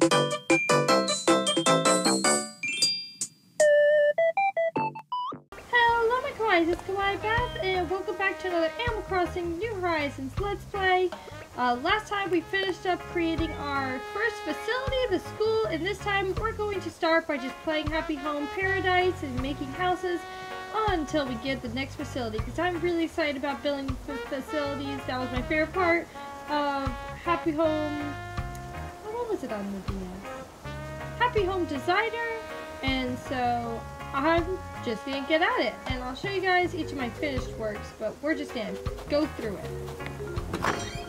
Hello my kawaiis, it's Kawaii and welcome back to another Animal Crossing New Horizons Let's Play. Uh, last time we finished up creating our first facility, the school, and this time we're going to start by just playing Happy Home Paradise and making houses until we get the next facility because I'm really excited about building facilities. That was my favorite part of Happy Home, was it on the? Happy Home Designer and so I'm just gonna get at it and I'll show you guys each of my finished works but we're just gonna go through it.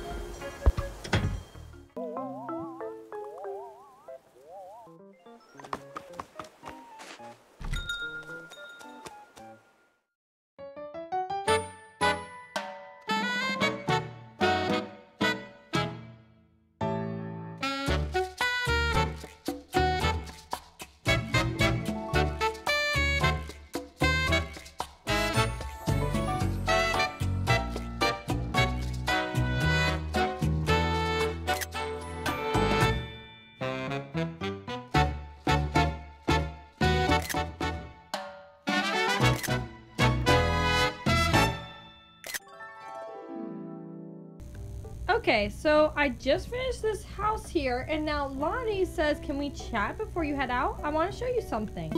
Okay, so I just finished this house here, and now Lottie says, can we chat before you head out? I want to show you something.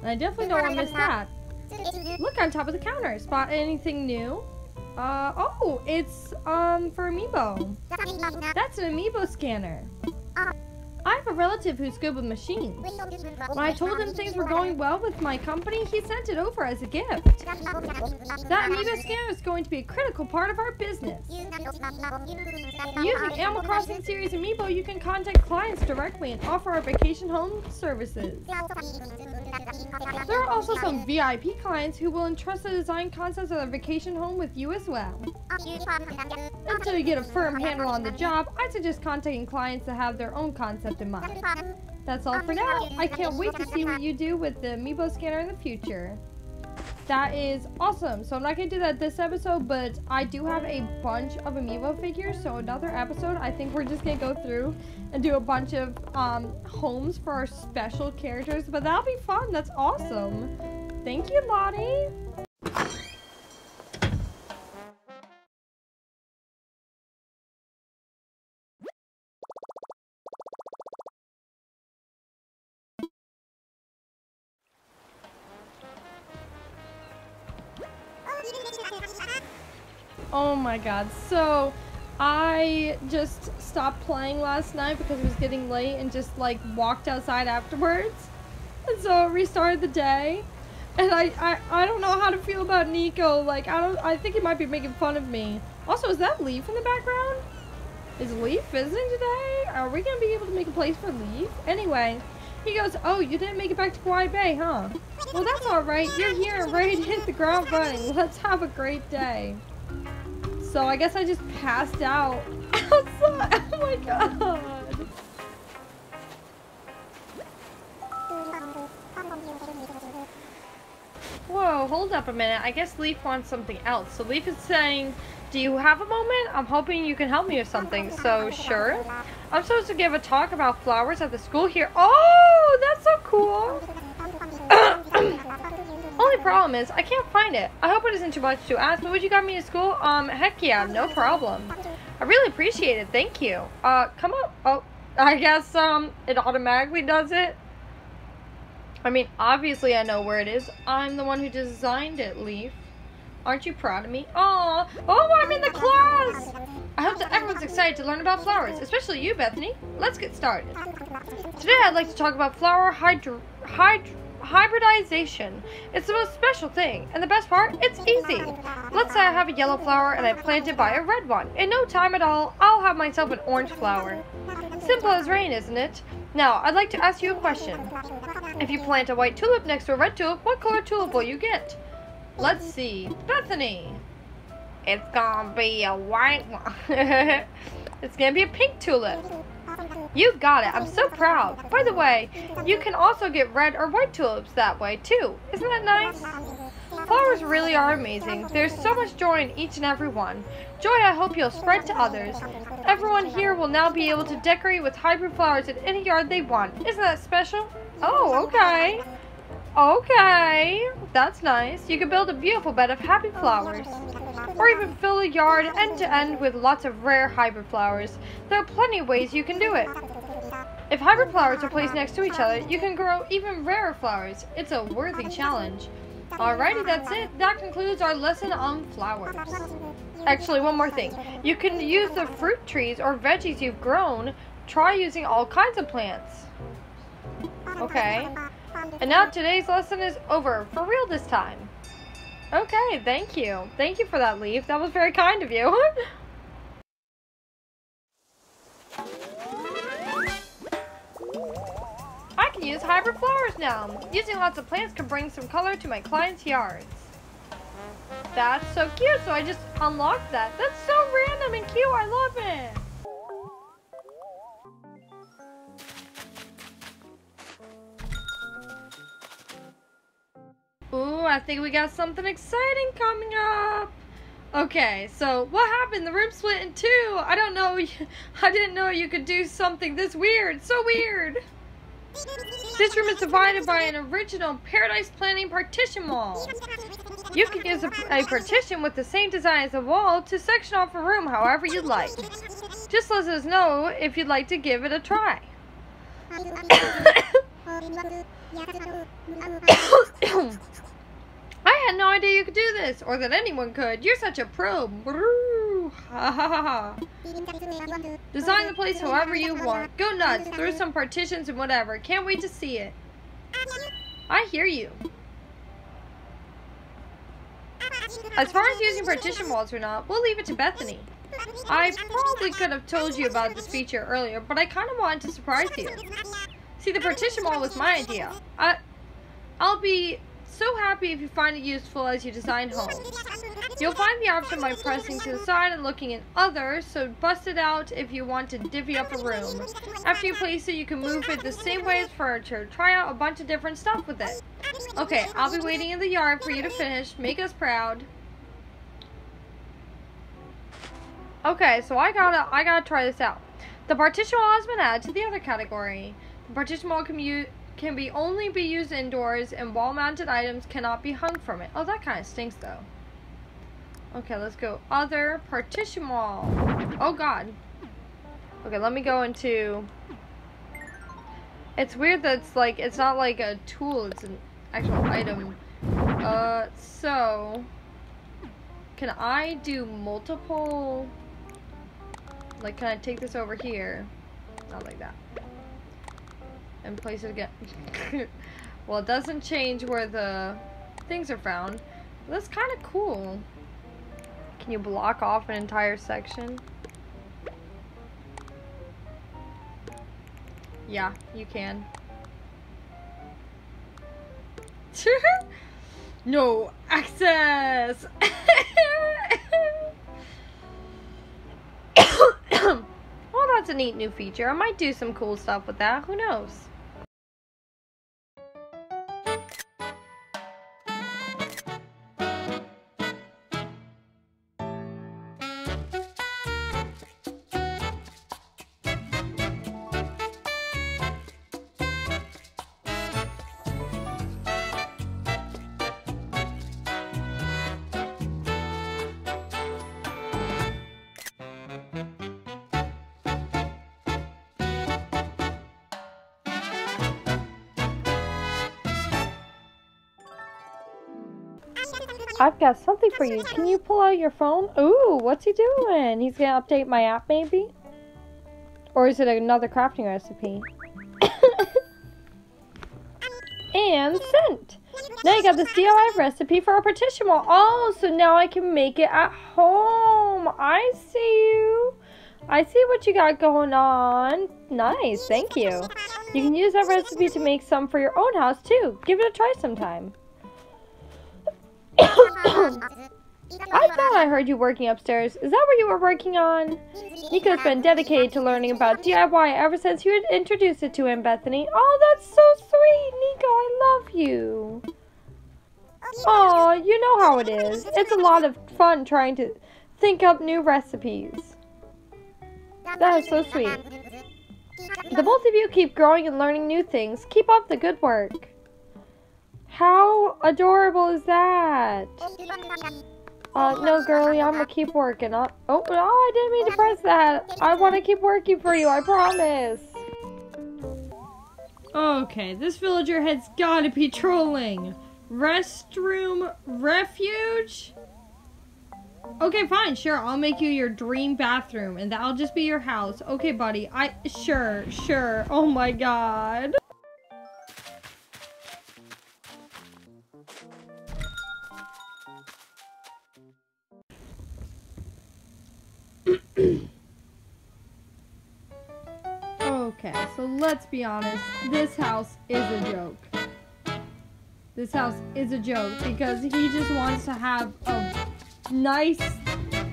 And I definitely don't want to miss that. Look on top of the counter. Spot anything new? Uh, oh, it's, um, for Amiibo. That's an Amiibo scanner. Have a relative who's good with machines. When I told him things were going well with my company, he sent it over as a gift. That Amiibo scanner is going to be a critical part of our business. Using Animal Crossing Series Amiibo, you can contact clients directly and offer our vacation home services. There are also some VIP clients who will entrust the design concepts of their vacation home with you as well. Until you get a firm handle on the job, I suggest contacting clients that have their own concept in mind. That's all for now. I can't wait to see what you do with the Amiibo scanner in the future. That is awesome. So I'm not going to do that this episode, but I do have a bunch of Amiibo figures. So another episode, I think we're just going to go through and do a bunch of um, homes for our special characters. But that'll be fun. That's awesome. Thank you, Lottie. Oh my god. So, I just stopped playing last night because it was getting late and just like walked outside afterwards. And so restarted the day. And I, I, I don't know how to feel about Niko. Like, I don't, I think he might be making fun of me. Also, is that Leif in the background? Is Leif visiting today? Are we going to be able to make a place for Leif? Anyway, he goes, oh, you didn't make it back to Kauai Bay, huh? Well, that's alright. You're here and ready to hit the ground running. Let's have a great day. So I guess I just passed out outside. Oh my god. Whoa, hold up a minute. I guess Leif wants something else. So Leif is saying, do you have a moment? I'm hoping you can help me with something. So, sure. I'm supposed to give a talk about flowers at the school here. Oh, that's so cool. Problem is, I can't find it. I hope it isn't too much to ask, but would you guide me to school? Um, heck yeah, no problem. I really appreciate it, thank you. Uh, come up. Oh, I guess, um, it automatically does it. I mean, obviously I know where it is. I'm the one who designed it, Leif. Aren't you proud of me? Aw, oh, I'm in the class! I hope that everyone's excited to learn about flowers, especially you, Bethany. Let's get started. Today I'd like to talk about flower hydro... hydro hybridization. It's the most special thing, and the best part, it's easy. Let's say I have a yellow flower and I plant it by a red one. In no time at all, I'll have myself an orange flower. Simple as rain, isn't it? Now, I'd like to ask you a question. If you plant a white tulip next to a red tulip, what color tulip will you get? Let's see. Bethany. It's gonna be a white one. it's gonna be a pink tulip. You got it. I'm so proud. By the way, you can also get red or white tulips that way too. Isn't that nice? Flowers really are amazing. There's so much joy in each and every one. Joy I hope you'll spread to others. Everyone here will now be able to decorate with hybrid flowers in any yard they want. Isn't that special? Oh, okay. Okay, that's nice. You can build a beautiful bed of happy flowers. Or even fill a yard end to end with lots of rare hybrid flowers. There are plenty of ways you can do it. If hybrid flowers are placed next to each other, you can grow even rarer flowers. It's a worthy challenge. Alrighty, that's it. That concludes our lesson on flowers. Actually, one more thing. You can use the fruit trees or veggies you've grown. Try using all kinds of plants. Okay. And now today's lesson is over. For real this time. Okay, thank you. Thank you for that, Leif. That was very kind of you. I can use hybrid flowers now. Using lots of plants can bring some color to my clients' yards. That's so cute, so I just unlocked that. That's so random and cute, I love it. Think we got something exciting coming up. Okay, so what happened? The room split in two. I don't know. I didn't know you could do something this weird. So weird. This room is divided by an original Paradise Planning partition wall. You can use a, a, partition with the same design as the wall to section off a room however you'd like. Just let us know if you'd like to give it a try. I had no idea you could do this, or that anyone could. You're such a pro. Design the place however you want. Go nuts. Throw some partitions and whatever. Can't wait to see it. I hear you. As far as using partition walls or not, we'll leave it to Bethany. I probably could have told you about this feature earlier, but I kind of wanted to surprise you. See, the partition wall was my idea. I, I'll be so happy if you find it useful as you design homes. You'll find the option by pressing to the side and looking in others, so bust it out if you want to divvy up a room. After you place it, you can move it the same way as furniture. Try out a bunch of different stuff with it. Okay, I'll be waiting in the yard for you to finish. Make us proud. Okay, so I gotta, I gotta try this out. The partition wall has been added to the other category. The partition wall can be can be only be used indoors and wall-mounted items cannot be hung from it. Oh, that kind of stinks though. Okay, let's go. Other partition wall. Oh god. Okay, let me go into... It's weird that it's like, it's not like a tool, it's an actual item. Uh, so... Can I do multiple... Like, can I take this over here? Not like that and place it again. well, it doesn't change where the things are found. That's kind of cool. Can you block off an entire section? Yeah, you can. no access! well, oh, that's a neat new feature. I might do some cool stuff with that. Who knows? I've got something for you. Can you pull out your phone? Ooh, what's he doing? He's gonna update my app, maybe? Or is it another crafting recipe? and sent! Now you got this DIY recipe for a partition wall. Oh, so now I can make it at home. I see you. I see what you got going on. Nice, thank you. You can use that recipe to make some for your own house, too. Give it a try sometime. I thought I heard you working upstairs. Is that what you were working on? Niko's been dedicated to learning about DIY ever since you introduced it to him, Bethany. Oh, that's so sweet, Niko. I love you. Aw, you know how it is. It's a lot of fun trying to think up new recipes. That is so sweet. The both of you keep growing and learning new things. Keep up the good work. How adorable is that? Uh, no, girlie, I'm gonna keep working. Uh, oh, no, I didn't mean to press that. I want to keep working for you, I promise. Okay, this villager has gotta be trolling. Restroom refuge? Okay, fine, sure. I'll make you your dream bathroom, and that'll just be your house. Okay, buddy. I sure, sure. Oh my god. Let's be honest. This house is a joke. This house is a joke because he just wants to have a nice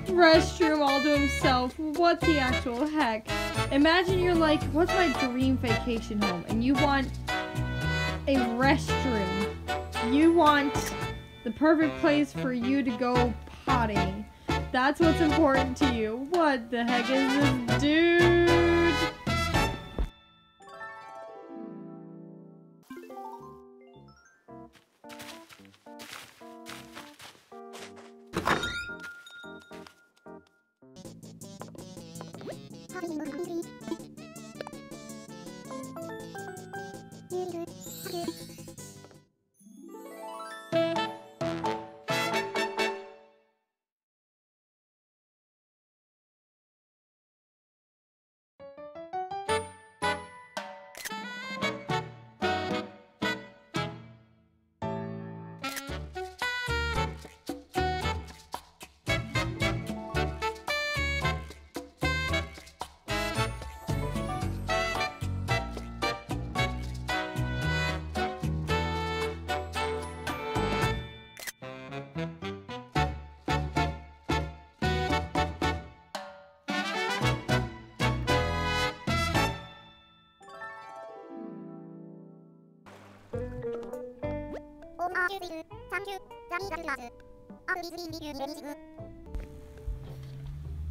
restroom all to himself. What the actual heck? Imagine you're like, what's my dream vacation home? And you want a restroom. You want the perfect place for you to go potty. That's what's important to you. What the heck is this dude?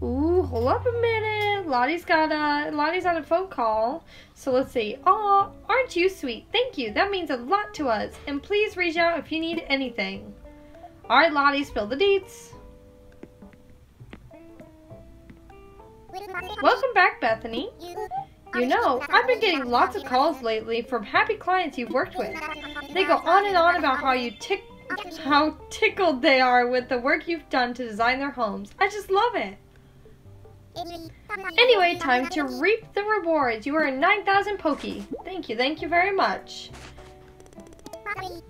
Ooh, hold up a minute. Lottie's got a Lottie's on a phone call. So let's see. Aw, aren't you sweet? Thank you. That means a lot to us. And please reach out if you need anything. Alright, Lottie, spill the deets. Welcome back, Bethany. You know, I've been getting lots of calls lately from happy clients you've worked with. They go on and on about how you tick how tickled they are with the work you've done to design their homes. I just love it. Anyway, time to reap the rewards. You earned 9,000 Poki. Thank you, thank you very much.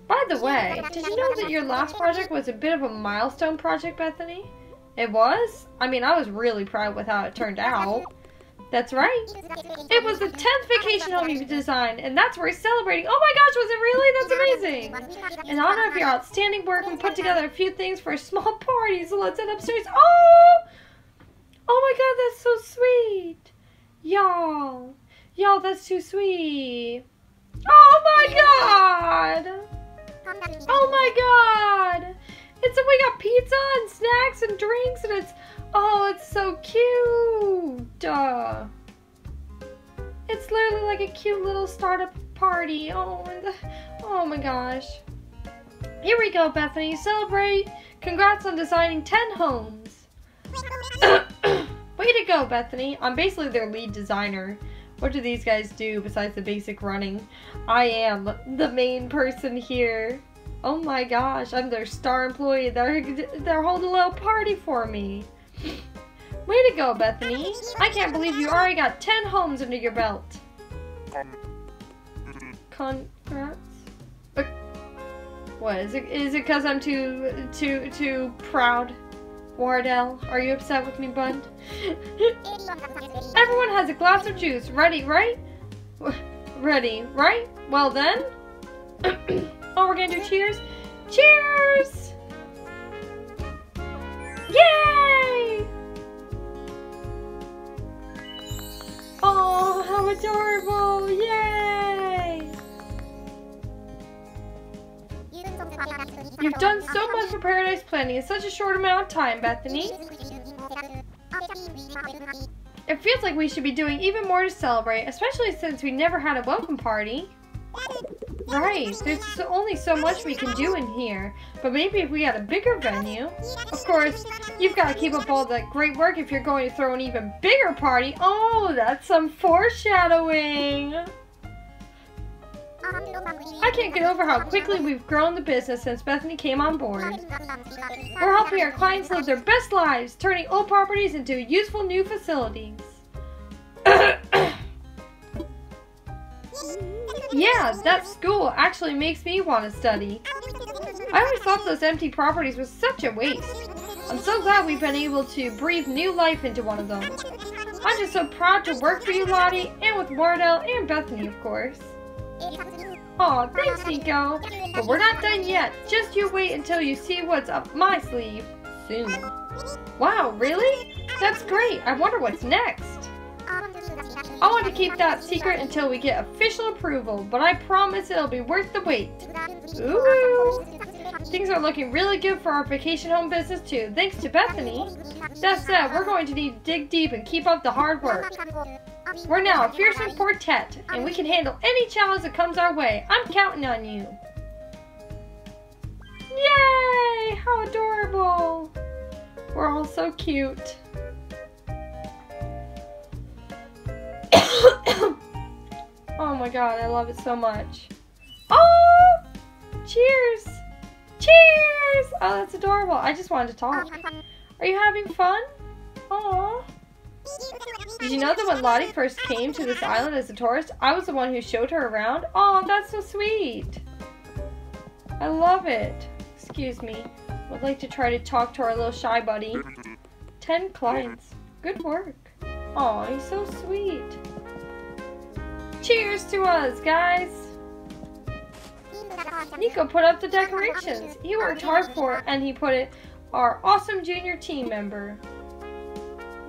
By the way, did you know that your last project was a bit of a milestone project, Bethany? It was? I mean, I was really proud with how it turned out. That's right. It was the 10th vacation home you designed, and that's where he's celebrating. Oh my gosh, was it really? That's amazing. In honor of your outstanding work, we put together a few things for a small party, so let's head upstairs. Oh! Oh my god, that's so sweet. Y'all. Y'all, that's too sweet. Oh my god! Oh my god! It's we got pizza and snacks and drinks and it's oh it's so cute. Duh. It's literally like a cute little startup party. Oh the, oh my gosh. Here we go, Bethany. Celebrate. Congrats on designing 10 homes. Way to go, Bethany. I'm basically their lead designer. What do these guys do besides the basic running? I am the main person here. Oh my gosh, I'm their star employee. They're, they're holding a little party for me. Way to go, Bethany. I can't believe you already got 10 homes under your belt. Congrats. What, is it, is it because I'm too, too, too proud? Wardell, are you upset with me, bud? Everyone has a glass of juice. Ready, right? Ready, right? Well then. Oh, we're gonna do cheers? Cheers! Yay! Oh, how adorable! Yay! You've done so much for Paradise Planning in such a short amount of time, Bethany. It feels like we should be doing even more to celebrate, especially since we never had a welcome party. Right, there's only so much we can do in here, but maybe if we had a bigger venue. Of course, you've got to keep up all that great work if you're going to throw an even bigger party. Oh, that's some foreshadowing. I can't get over how quickly we've grown the business since Bethany came on board. We're helping our clients live their best lives, turning old properties into useful new facilities. yeah, that school actually makes me want to study. I always thought those empty properties were such a waste. I'm so glad we've been able to breathe new life into one of them. I'm just so proud to work for you, Lottie, and with Wardell and Bethany, of course. Aw, thanks, Niko. But we're not done yet. Just you wait until you see what's up my sleeve. Soon. Wow, really? That's great. I wonder what's next. I want to keep that secret until we get official approval, but I promise it'll be worth the wait. Ooh! Things are looking really good for our vacation home business too, thanks to Bethany. That said, we're going to need to dig deep and keep up the hard work. We're now a fearsome quartet, and we can handle any challenge that comes our way. I'm counting on you. Yay! How adorable! We're all so cute. oh my god, I love it so much. Oh! Cheers! Cheers! Oh, that's adorable. I just wanted to talk. Are you having fun? Aww. Did you know that when Lottie first came to this island as a tourist, I was the one who showed her around? Oh, that's so sweet. I love it. Excuse me. Would like to try to talk to our little shy buddy. Ten clients. Good work. Oh, he's so sweet. Cheers to us, guys! Niko put up the decorations. He worked hard for it, and he put it our awesome junior team member.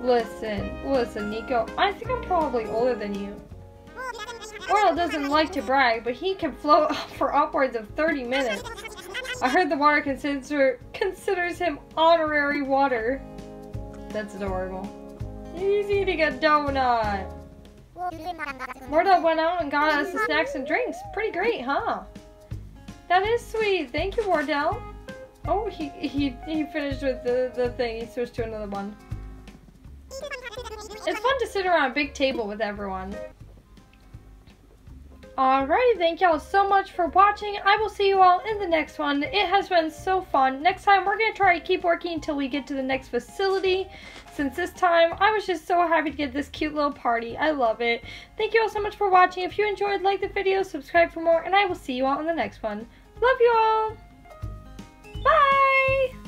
Listen, listen, Niko. I think I'm probably older than you. Oil doesn't like to brag, but he can float for upwards of 30 minutes. I heard the water consider considers him honorary water. That's adorable. He's eating a donut. Wardell went out and got us the snacks and drinks. Pretty great, huh? That is sweet. Thank you, Wardell. Oh, he he he finished with the, the thing. He switched to another one. It's fun to sit around a big table with everyone. Alrighty, thank y'all so much for watching. I will see you all in the next one. It has been so fun. Next time, we're going to try to keep working until we get to the next facility. Since this time, I was just so happy to get this cute little party. I love it. Thank you all so much for watching. If you enjoyed, like the video, subscribe for more, and I will see you all in the next one. Love you all. Bye.